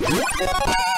Música